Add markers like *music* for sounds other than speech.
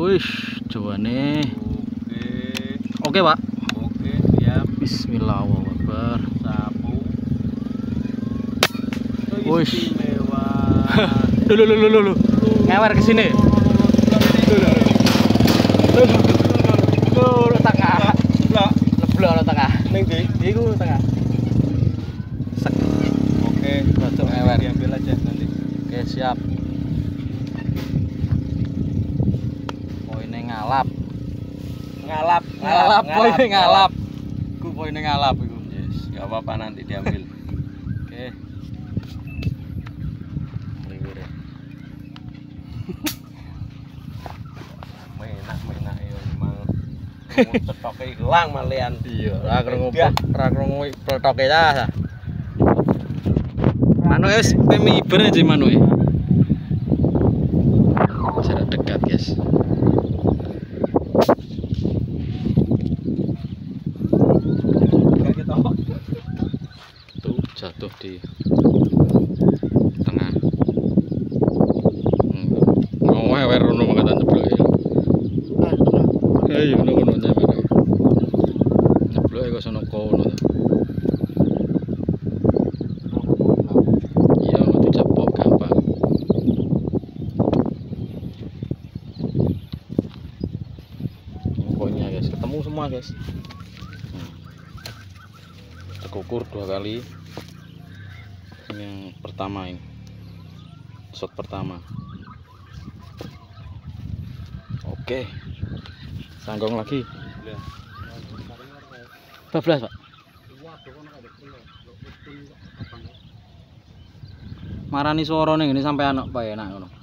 Wih, jawane. Oke, Oke, Pak. oke, siap. Bismillahirrahmanirrahim. Sapu. Wih. Istimewa. Lulu lulu lulu. Ngewer ke sini. Lulu tengah. Lah, Leblok lo tengah. ning ndi? Iku tengah. Sek. Oke, Rada ngewer. diambil aja nanti. Oke, siap. Ngalap. Ngalap, Ngalap, poinnya ngalap. Ku poinnya ngalap iku. Yes, enggak apa-apa nanti diambil. Oke. Ya. *laughs* Menak, menak ya emang. Cetoke hilang malian. Iya, ra krungu Dah. ra krungu pletoke ta. Manu wis pemiber aja manu e. Jarak dekat, guys. Jatuh di tengah. Hmm. Mau wewer rono mangkatan jeblok ya. Eh, ngono ngono nyewer. Jeblok kok sono kono. Iya, gampang. Pokoknya guys, ketemu semua guys. Hmm. Tekukur dua kali. Ini yang pertama ini. Shot pertama. Oke. Sanggong lagi. 12, Pak. Marani suara ini sampai anak bae enak.